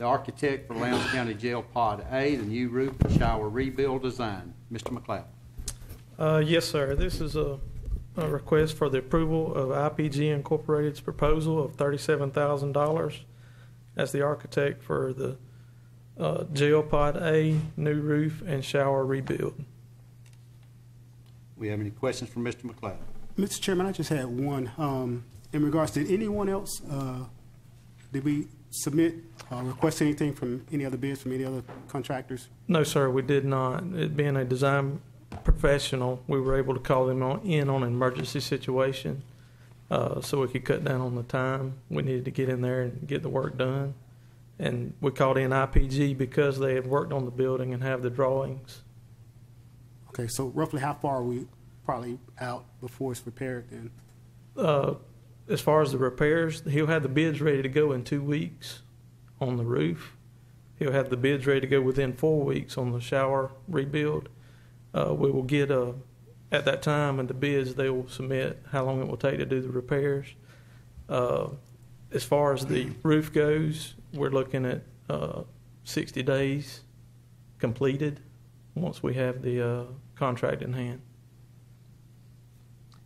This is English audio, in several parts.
the architect for Lowndes County Jail Pod A, the new roof and shower rebuild design. Mr. McLeod. Uh, yes, sir. This is a, a request for the approval of IPG Incorporated's proposal of thirty-seven thousand dollars as the architect for the, uh, jail pod A, new roof and shower rebuild. We have any questions for Mr. McLeod? Mr. Chairman, I just had one. Um, in regards to anyone else, uh, did we submit, uh, request anything from any other bids from any other contractors? No, sir, we did not. It being a design professional, we were able to call them on, in on an emergency situation, uh, so we could cut down on the time. We needed to get in there and get the work done. And we called in IPG because they had worked on the building and have the drawings. Okay, so roughly how far are we probably out before it's repaired then? Uh, as far as the repairs, he'll have the bids ready to go in two weeks on the roof. He'll have the bids ready to go within four weeks on the shower rebuild. Uh, we will get uh at that time and the bids they will submit how long it will take to do the repairs. Uh, as far as the roof goes, we're looking at uh, 60 days completed once we have the uh, contract in hand.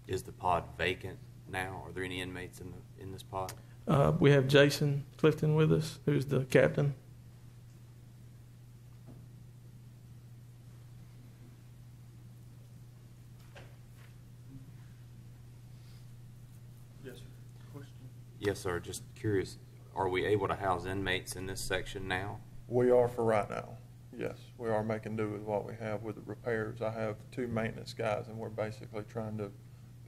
Is the pod vacant now? Are there any inmates in the, in this pod? Uh, we have Jason Clifton with us, who's the captain. Yes, sir. Question? Yes, sir. Just curious, are we able to house inmates in this section now? We are for right now. Yes, we are making do with what we have with the repairs. I have two maintenance guys and we're basically trying to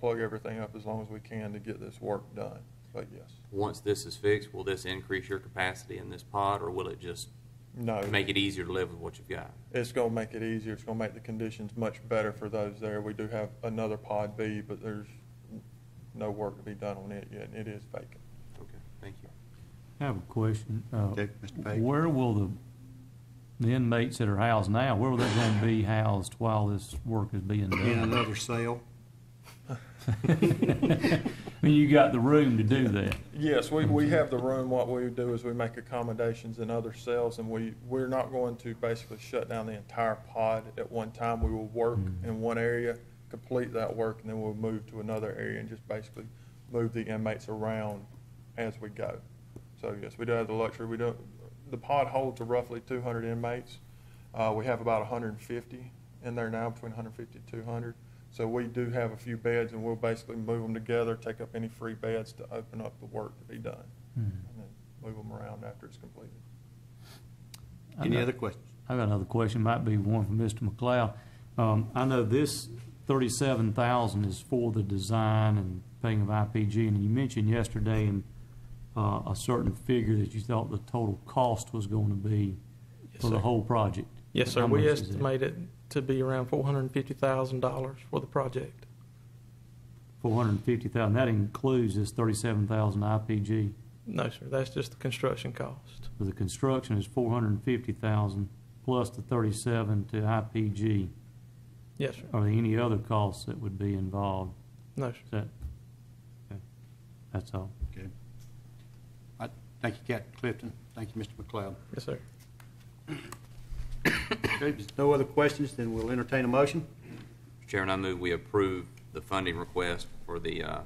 plug everything up as long as we can to get this work done. But yes, Once this is fixed, will this increase your capacity in this pod, or will it just no, make it easier to live with what you've got? it's gonna make it easier. It's gonna make the conditions much better for those there. We do have another pod B, but there's no work to be done on it yet. It is vacant. Okay, thank you. I have a question. Uh, Okay, Mr. Page. Where will the, the inmates that are housed now, where will they going to be housed while this work is being done? In done? another cell? I mean, you got the room to do that. Yes, we, we have the room. What we do is we make accommodations in other cells, and we, we're not going to basically shut down the entire pod at one time. We will work in one area, complete that work, and then we'll move to another area and just basically move the inmates around as we go. So yes, we do have the luxury. We don't, the pod holds roughly two hundred inmates. Uh, we have about hundred and fifty in there now, between 150 and 200. So we do have a few beds, and we'll basically move them together, take up any free beds to open up the work to be done, and then move them around after it's completed. Any other questions? I got another question, might be one from Mr. McLeod. Um, I know this thirty-seven thousand is for the design and paying of IPG, and you mentioned yesterday in, uh, a certain figure that you thought the total cost was going to be Yes, for the sir. whole project. Yes, sir. How We much is it? estimate it to be around four hundred and fifty thousand dollars for the project. Four hundred and fifty thousand, that includes this thirty-seven thousand IPG. No, sir, that's just the construction cost. For the construction is four hundred and fifty thousand plus the thirty-seven to IPG. Yes, sir. Are there any other costs that would be involved? No, sir. Is that, okay, that's all. Okay. I- Thank you, Captain Clifton. Thank you, Mr. McLeod. Yes, sir. Okay, if there's no other questions, then we'll entertain a motion. Mr. Chairman, I move we approve the funding request for the uh,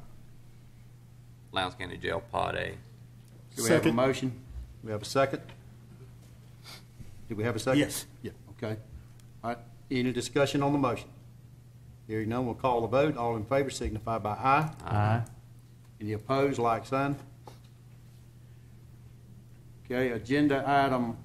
Lowndes County Jail Pod A. Do we have a Second. motion? We have a second? Do we have a second? Yes. Yeah, okay. All right, any discussion on the motion? Hearing none, we'll call the vote. All in favor signify by aye. Aye. Any opposed, like sign? Okay, agenda item